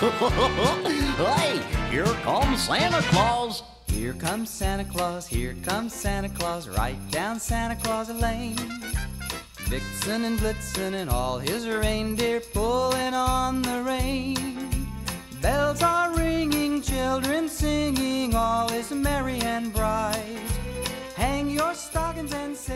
hey, here comes Santa Claus. Here comes Santa Claus, here comes Santa Claus, right down Santa Claus Lane. Vixen and Blitzen and all his reindeer pulling on the rein. Bells are ringing, children singing, all is merry and bright. Hang your stockings and sing.